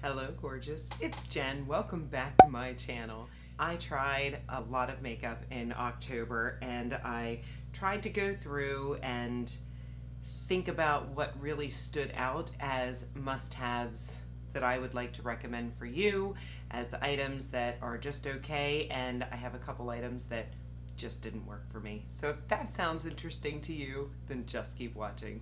Hello, gorgeous. It's Jen. Welcome back to my channel. I tried a lot of makeup in October and I tried to go through and think about what really stood out as must-haves that I would like to recommend for you as items that are just okay and I have a couple items that just didn't work for me. So if that sounds interesting to you, then just keep watching.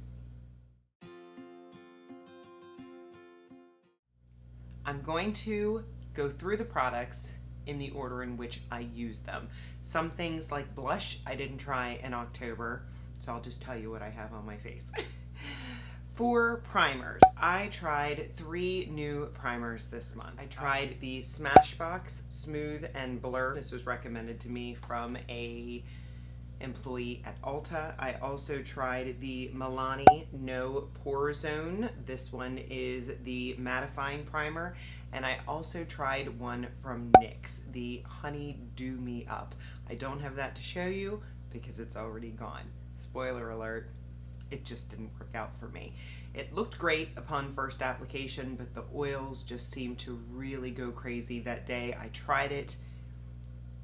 I'm going to go through the products in the order in which I use them. Some things like blush I didn't try in October, so I'll just tell you what I have on my face. For primers, I tried three new primers this month. I tried the Smashbox Smooth and Blur. This was recommended to me from a employee at Ulta. I also tried the Milani No Pore Zone. This one is the mattifying primer. And I also tried one from NYX, the Honey Do Me Up. I don't have that to show you because it's already gone. Spoiler alert, it just didn't work out for me. It looked great upon first application, but the oils just seemed to really go crazy that day. I tried it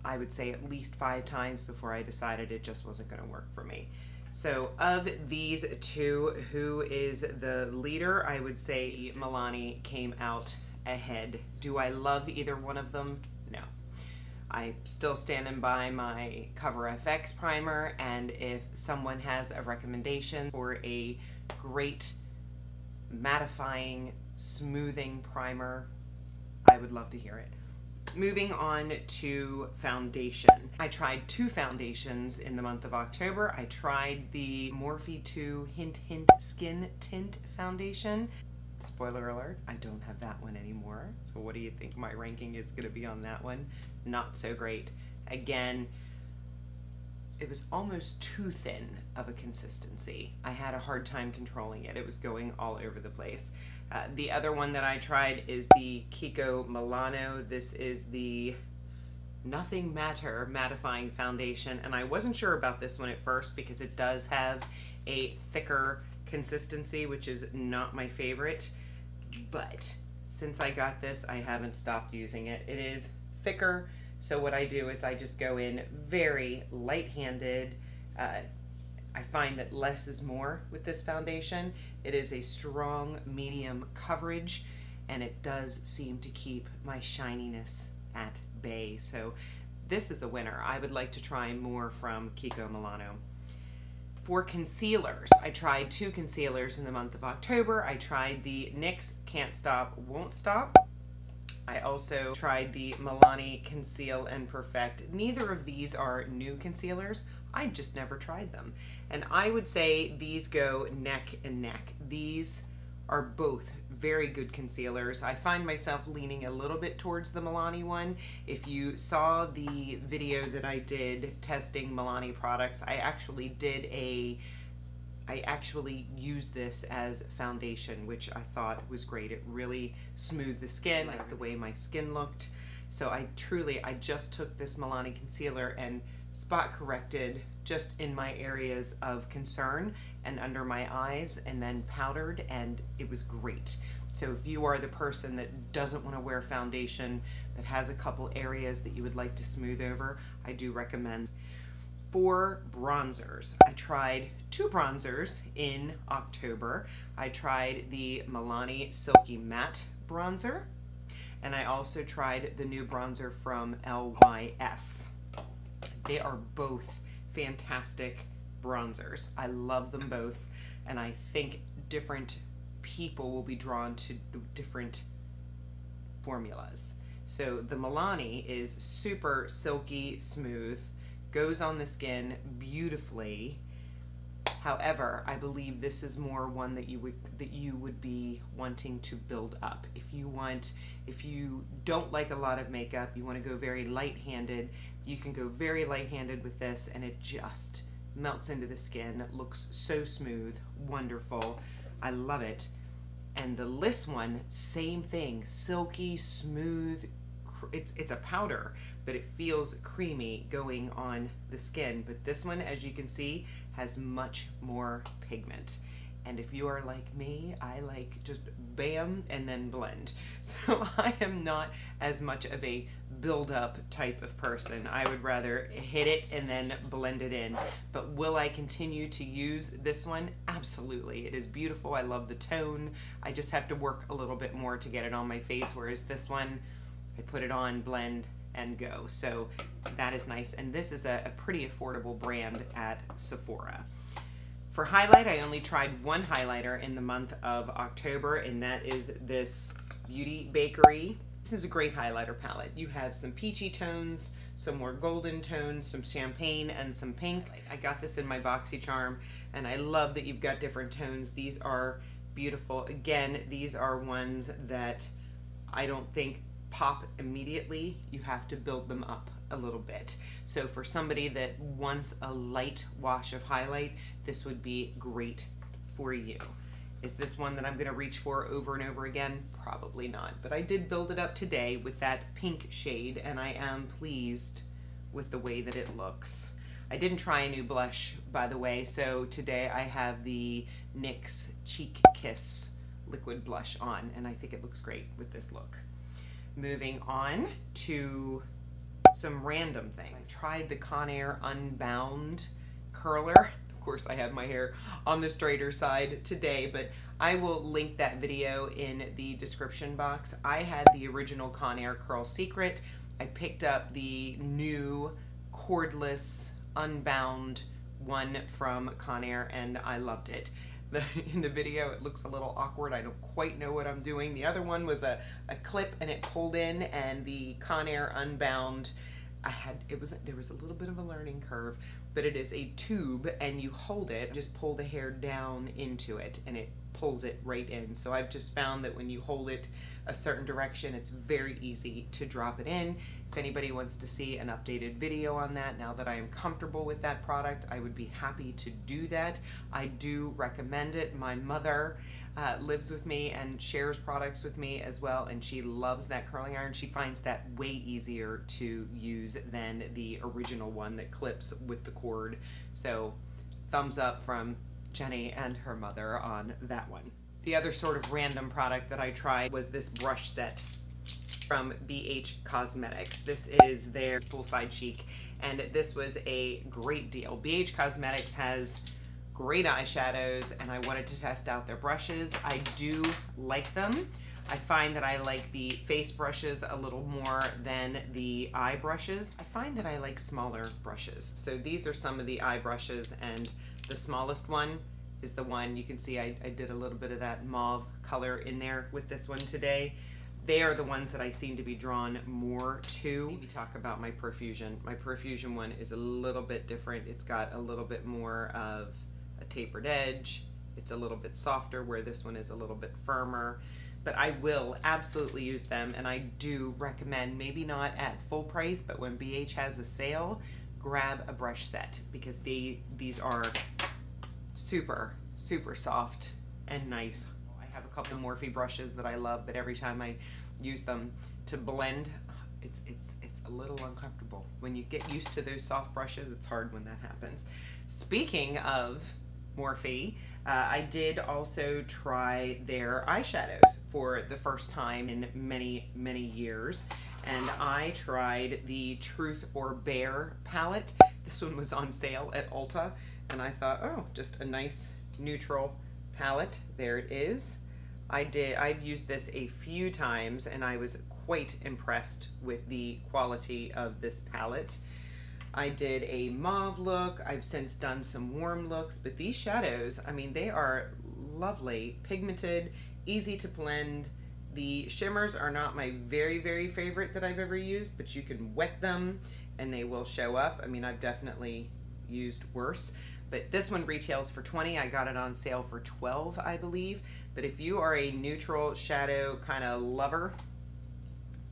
I would say at least five times before I decided it just wasn't going to work for me. So of these two, who is the leader? I would say Milani came out ahead. Do I love either one of them? No. I'm still standing by my Cover FX primer and if someone has a recommendation for a great mattifying, smoothing primer, I would love to hear it. Moving on to foundation. I tried two foundations in the month of October. I tried the Morphe 2 Hint Hint Skin Tint Foundation. Spoiler alert, I don't have that one anymore. So what do you think my ranking is gonna be on that one? Not so great. Again, it was almost too thin of a consistency. I had a hard time controlling it. It was going all over the place. Uh, the other one that I tried is the Kiko Milano. This is the Nothing Matte-R Mattifying Foundation. And I wasn't sure about this one at first because it does have a thicker consistency, which is not my favorite. But since I got this, I haven't stopped using it. It is thicker. So what I do is I just go in very light-handed, uh, I find that less is more with this foundation. It is a strong medium coverage and it does seem to keep my shininess at bay. So this is a winner. I would like to try more from Kiko Milano. For concealers, I tried two concealers in the month of October. I tried the NYX Can't Stop, Won't Stop. I also tried the Milani Conceal and Perfect. Neither of these are new concealers. I just never tried them. And I would say these go neck and neck. These are both very good concealers. I find myself leaning a little bit towards the Milani one. If you saw the video that I did testing Milani products, I actually did a I actually used this as foundation, which I thought was great. It really smoothed the skin, like the way my skin looked. So I truly, I just took this Milani concealer and spot corrected just in my areas of concern and under my eyes and then powdered and it was great. So if you are the person that doesn't want to wear foundation that has a couple areas that you would like to smooth over, I do recommend. For bronzers, I tried two bronzers in October. I tried the Milani Silky Matte bronzer and I also tried the new bronzer from LYS. They are both fantastic bronzers. I love them both, and I think different people will be drawn to the different formulas. So the Milani is super silky smooth, goes on the skin beautifully. However, I believe this is more one that you would that you would be wanting to build up. If you want, if you don't like a lot of makeup, you want to go very light-handed, you can go very light-handed with this and it just melts into the skin. It looks so smooth, wonderful. I love it. And the LYS one, same thing, silky, smooth. It's, it's a powder, but it feels creamy going on the skin. But this one, as you can see, has much more pigment. And if you are like me, I like just bam and then blend. So I am not as much of a build up type of person. I would rather hit it and then blend it in. But will I continue to use this one? Absolutely. It is beautiful. I love the tone. I just have to work a little bit more to get it on my face, whereas this one, I put it on, blend, and go. So that is nice. And this is a, a pretty affordable brand at Sephora. For highlight, I only tried one highlighter in the month of October, and that is this Beauty Bakerie. This is a great highlighter palette. You have some peachy tones, some more golden tones, some champagne, and some pink. I got this in my BoxyCharm, and I love that you've got different tones. These are beautiful. Again, these are ones that I don't think pop immediately. You have to build them up a little bit. So for somebody that wants a light wash of highlight, this would be great for you. Is this one that I'm going to reach for over and over again? Probably not. But I did build it up today with that pink shade, and I am pleased with the way that it looks. I didn't try a new blush, by the way, so today I have the NYX Cheek Kiss liquid blush on, and I think it looks great with this look. Moving on to some random things. I tried the Conair Unbound curler. Of course, I have my hair on the straighter side today, but I will link that video in the description box. I had the original Conair Curl Secret. I picked up the new cordless Unbound one from Conair and I loved it. The, in the video it looks a little awkward. I don't quite know what I'm doing. The other one was a, a clip and it pulled in and the Conair Unbound I had it was there was a little bit of a learning curve, but it is a tube and you hold it, just pull the hair down into it and it pulls it right in. So I've just found that when you hold it a certain direction, it's very easy to drop it in. If anybody wants to see an updated video on that, now that I am comfortable with that product, I would be happy to do that. I do recommend it. My mother uh, lives with me and shares products with me as well, and she loves that curling iron. She finds that way easier to use than the original one that clips with the cord. So, thumbs up from Jenny and her mother on that one. The other sort of random product that I tried was this brush set from BH Cosmetics. This is their poolside chic, and this was a great deal. BH Cosmetics has great eyeshadows and I wanted to test out their brushes. I do like them. I find that I like the face brushes a little more than the eye brushes. I find that I like smaller brushes. So these are some of the eye brushes and the smallest one is the one you can see I, I did a little bit of that mauve color in there with this one today. They are the ones that I seem to be drawn more to. Me talk about my perfusion. My perfusion one is a little bit different. It's got a little bit more of tapered edge. It's a little bit softer where this one is a little bit firmer. But I will absolutely use them and I do recommend, maybe not at full price, but when BH has a sale, grab a brush set because they these are super, super soft and nice. I have a couple Morphe brushes that I love, but every time I use them to blend, it's, it's, it's a little uncomfortable. When you get used to those soft brushes, it's hard when that happens. Speaking of Morphe. Uh, I did also try their eyeshadows for the first time in many, many years. And I tried the Truth or Bare palette. This one was on sale at Ulta. And I thought, oh, just a nice neutral palette. There it is. I did, I've used this a few times and I was quite impressed with the quality of this palette. I did a mauve look. I've since done some warm looks, but these shadows, I mean, they are lovely, pigmented, easy to blend. The shimmers are not my very, very favorite that I've ever used, but you can wet them and they will show up. I mean, I've definitely used worse, but this one retails for 20. I got it on sale for 12, I believe. But if you are a neutral shadow kind of lover,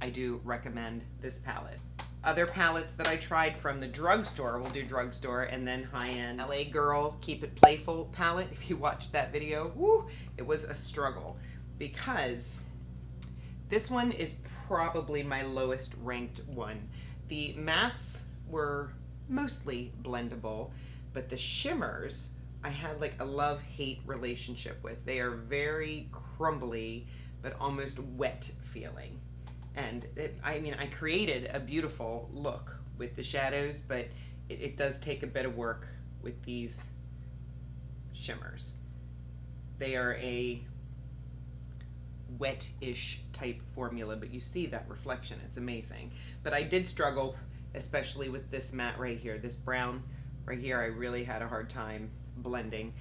I do recommend this palette. Other palettes that I tried from the drugstore, we'll do drugstore and then high-end. LA Girl Keep It Playful palette. If you watched that video, woo, it was a struggle because this one is probably my lowest ranked one. The mattes were mostly blendable, but the shimmers I had like a love hate relationship with. They are very crumbly, but almost wet feeling. And it, I mean, I created a beautiful look with the shadows, but it, it does take a bit of work with these shimmers. They are a wet-ish type formula, but you see that reflection. It's amazing. But I did struggle, especially with this matte right here. This brown right here, I really had a hard time blending.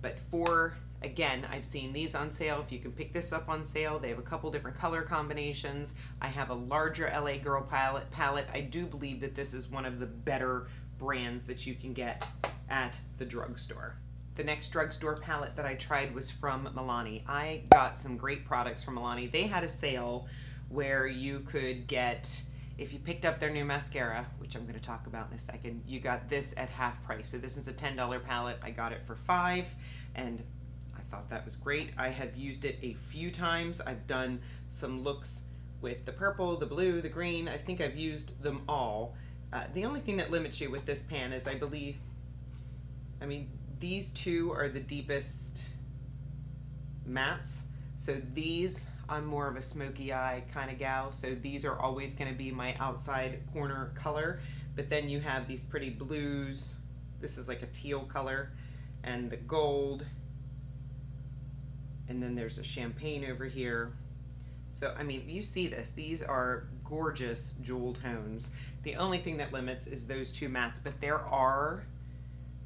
But for, again, I've seen these on sale. If you can pick this up on sale, they have a couple different color combinations. I have a larger LA Girl palette. palette. I do believe that this is one of the better brands that you can get at the drugstore. The next drugstore palette that I tried was from Milani. I got some great products from Milani. They had a sale where you could get, if you picked up their new mascara, which I'm going to talk about in a second, you got this at half price. So this is a $10 palette. I got it for five and thought that was great. I have used it a few times. I've done some looks with the purple, the blue, the green. I think I've used them all. Uh, the only thing that limits you with this pan is I believe, I mean, these two are the deepest mattes. So these, I'm more of a smoky eye kind of gal. So these are always gonna be my outside corner color. But then you have these pretty blues. This is like a teal color and the gold. And then there's a champagne over here. So, I mean, you see this. These are gorgeous jewel tones. The only thing that limits is those two mattes, but there are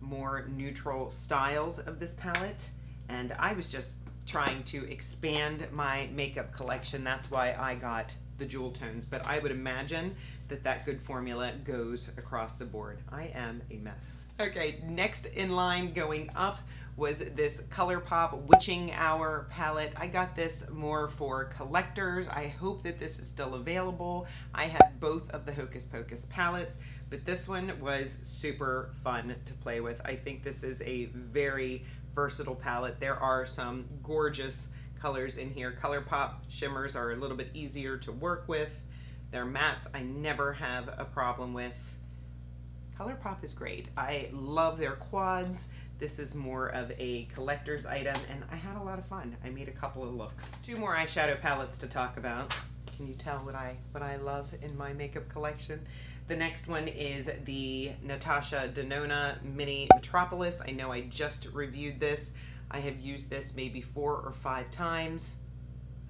more neutral styles of this palette and I was just trying to expand my makeup collection. That's why I got the jewel tones, but I would imagine that that good formula goes across the board. I am a mess. Okay, next in line going up was this ColourPop Witching Hour palette. I got this more for collectors. I hope that this is still available. I have both of the Hocus Pocus palettes but this one was super fun to play with. I think this is a very versatile palette. There are some gorgeous colors in here. ColourPop shimmers are a little bit easier to work with. Their mattes I never have a problem with. ColourPop is great. I love their quads. This is more of a collector's item and I had a lot of fun. I made a couple of looks. Two more eyeshadow palettes to talk about. Can you tell what I what I love in my makeup collection? The next one is the Natasha Denona Mini Metropolis. I know I just reviewed this. I have used this maybe four or five times.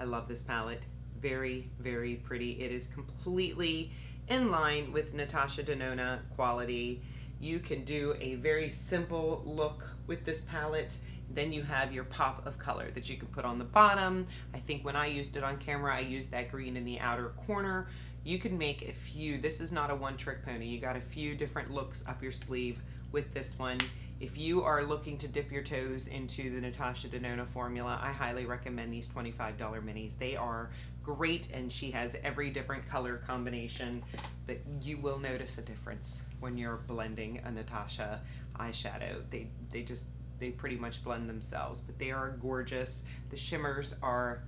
I love this palette. Very, very pretty. It is completely in line with Natasha Denona quality. You can do a very simple look with this palette. Then you have your pop of color that you can put on the bottom. I think when I used it on camera, I used that green in the outer corner you can make a few, this is not a one trick pony, you got a few different looks up your sleeve with this one. If you are looking to dip your toes into the Natasha Denona formula, I highly recommend these $25 minis. They are great and she has every different color combination, but you will notice a difference when you're blending a Natasha eyeshadow. They, they just, they pretty much blend themselves, but they are gorgeous. The shimmers are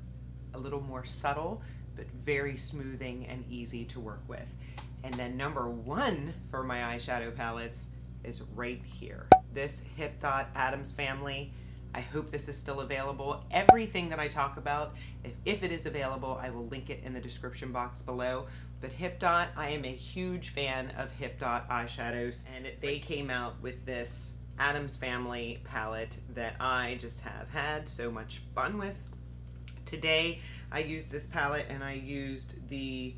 a little more subtle, but very smoothing and easy to work with. And then number one for my eyeshadow palettes is right here. This Hip Dot Addams Family. I hope this is still available. Everything that I talk about, if, if it is available, I will link it in the description box below. But HipDot, I am a huge fan of HipDot eyeshadows, and they came out with this Addams Family palette that I just have had so much fun with. Today, I used this palette and I used the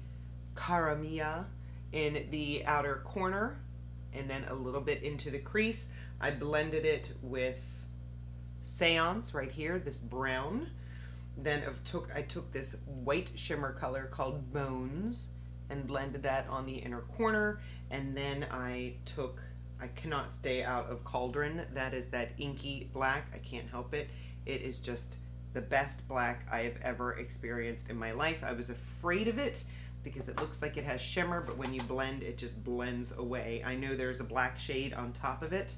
Cara Mia in the outer corner and then a little bit into the crease. I blended it with Seance right here, this brown. Then I took, I took this white shimmer color called Bones and blended that on the inner corner. And then I took, I cannot stay out of Cauldron. That is that inky black. I can't help it. It is just the best black I have ever experienced in my life. I was afraid of it because it looks like it has shimmer, but when you blend, it just blends away. I know there's a black shade on top of it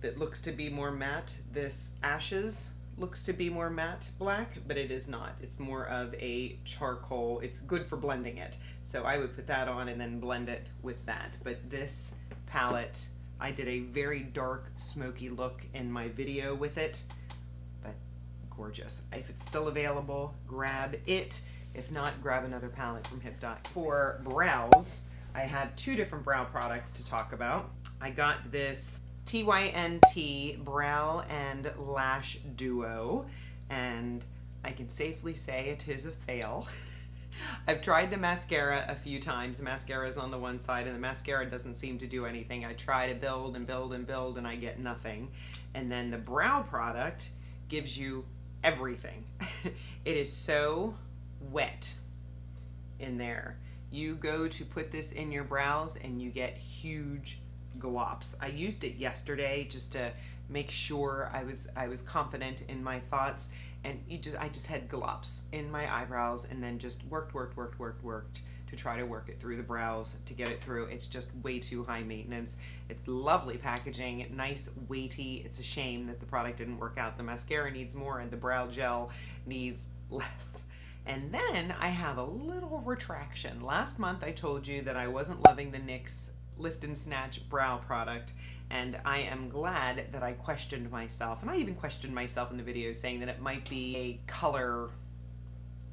that looks to be more matte. This Ashes looks to be more matte black, but it is not. It's more of a charcoal. It's good for blending it. So I would put that on and then blend it with that. But this palette I did a very dark, smoky look in my video with it, but gorgeous. If it's still available, grab it. If not, grab another palette from HipDot. For brows, I have two different brow products to talk about. I got this TYNT Brow and Lash Duo, and I can safely say it is a fail. I've tried the mascara a few times. The mascara is on the one side and the mascara doesn't seem to do anything. I try to build and build and build and I get nothing. And then the brow product gives you everything. it is so wet in there. You go to put this in your brows and you get huge glops. I used it yesterday just to make sure I was I was confident in my thoughts and you just I just had glops in my eyebrows and then just worked worked worked worked worked to try to work it through the brows to get it through. It's just way too high maintenance. It's lovely packaging, nice weighty. It's a shame that the product didn't work out. The mascara needs more and the brow gel needs less. And then I have a little retraction. Last month I told you that I wasn't loving the NYX Lift and Snatch brow product and I am glad that I questioned myself, and I even questioned myself in the video saying that it might be a color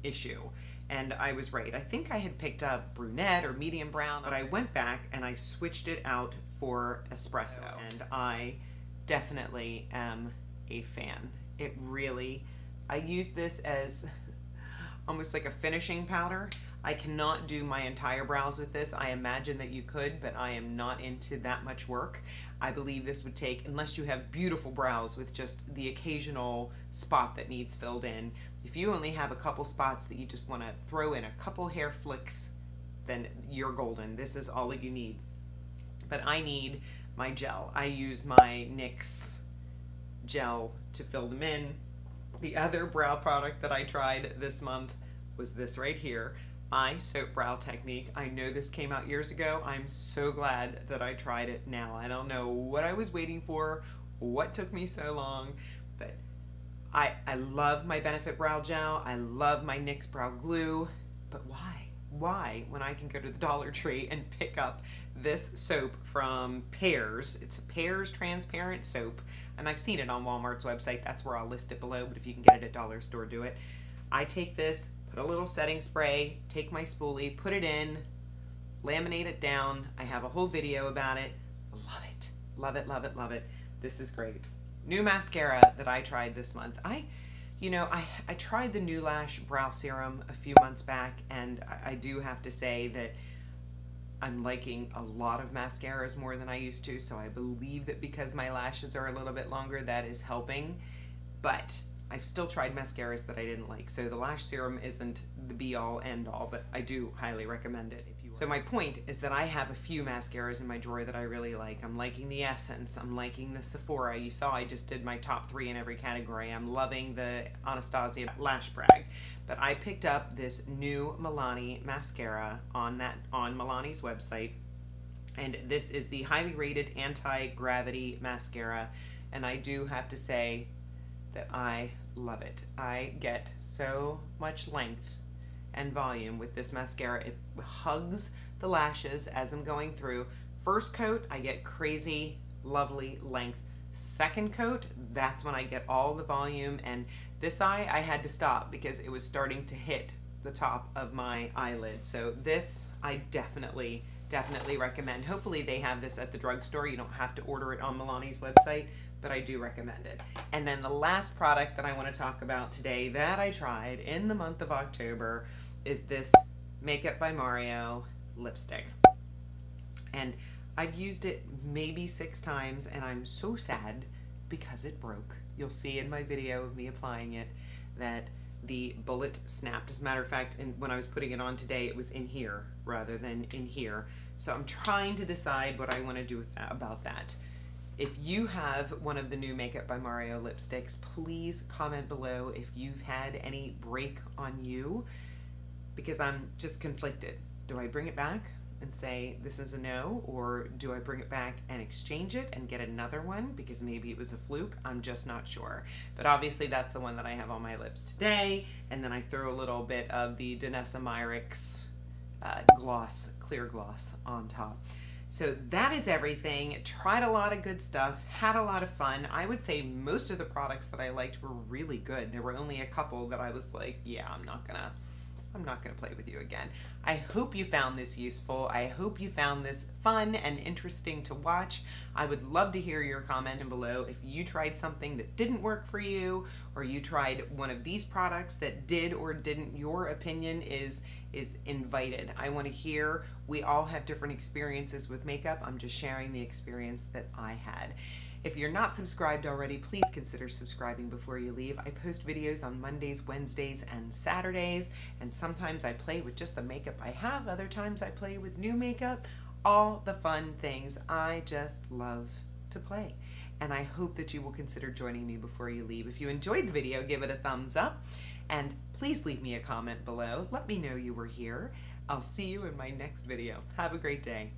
issue. And I was right. I think I had picked up brunette or medium brown, but I went back and I switched it out for espresso. And I definitely am a fan. It really, I use this as almost like a finishing powder. I cannot do my entire brows with this. I imagine that you could, but I am not into that much work. I believe this would take, unless you have beautiful brows with just the occasional spot that needs filled in. If you only have a couple spots that you just want to throw in a couple hair flicks, then you're golden. This is all that you need. But I need my gel. I use my NYX gel to fill them in. The other brow product that I tried this month was this right here my soap brow technique. I know this came out years ago. I'm so glad that I tried it now. I don't know what I was waiting for, what took me so long, but I, I love my Benefit Brow Gel. I love my NYX Brow Glue, but why? Why when I can go to the Dollar Tree and pick up this soap from Pears. It's a Pears transparent soap, and I've seen it on Walmart's website. That's where I'll list it below, but if you can get it at Dollar Store, do it. I take this, a little setting spray, take my spoolie, put it in, laminate it down. I have a whole video about it. Love it. Love it, love it, love it. This is great. New mascara that I tried this month. I, you know, I, I tried the NuLash Brow Serum a few months back, and I, I do have to say that I'm liking a lot of mascaras more than I used to, so I believe that because my lashes are a little bit longer, that is helping. But I've still tried mascaras that I didn't like, so the lash serum isn't the be all end all, but I do highly recommend it if you So my point is that I have a few mascaras in my drawer that I really like. I'm liking the Essence, I'm liking the Sephora. You saw I just did my top three in every category. I'm loving the Anastasia Lash Brag. But I picked up this new Milani mascara on that on Milani's website. And this is the highly rated anti-gravity mascara. And I do have to say, that I love it. I get so much length and volume with this mascara. It hugs the lashes as I'm going through. First coat, I get crazy, lovely length. Second coat, that's when I get all the volume. And this eye, I had to stop because it was starting to hit the top of my eyelid. So this, I definitely, definitely recommend. Hopefully they have this at the drugstore. You don't have to order it on Milani's website but I do recommend it. And then the last product that I want to talk about today that I tried in the month of October is this Makeup by Mario lipstick. And I've used it maybe six times and I'm so sad because it broke. You'll see in my video of me applying it that the bullet snapped. As a matter of fact, and when I was putting it on today, it was in here rather than in here. So I'm trying to decide what I want to do that, about that. If you have one of the new Makeup by Mario lipsticks, please comment below if you've had any break on you because I'm just conflicted. Do I bring it back and say this is a no or do I bring it back and exchange it and get another one because maybe it was a fluke? I'm just not sure. But obviously that's the one that I have on my lips today and then I throw a little bit of the Danessa Myricks uh, gloss, clear gloss on top. So that is everything. Tried a lot of good stuff, had a lot of fun. I would say most of the products that I liked were really good. There were only a couple that I was like, yeah, I'm not gonna I'm not to play with you again. I hope you found this useful. I hope you found this fun and interesting to watch. I would love to hear your comment below if you tried something that didn't work for you or you tried one of these products that did or didn't. Your opinion is is invited. I want to hear. We all have different experiences with makeup. I'm just sharing the experience that I had. If you're not subscribed already, please consider subscribing before you leave. I post videos on Mondays, Wednesdays, and Saturdays, and sometimes I play with just the makeup I have, other times I play with new makeup. All the fun things I just love to play. And I hope that you will consider joining me before you leave. If you enjoyed the video, give it a thumbs up, and please leave me a comment below. Let me know you were here. I'll see you in my next video. Have a great day.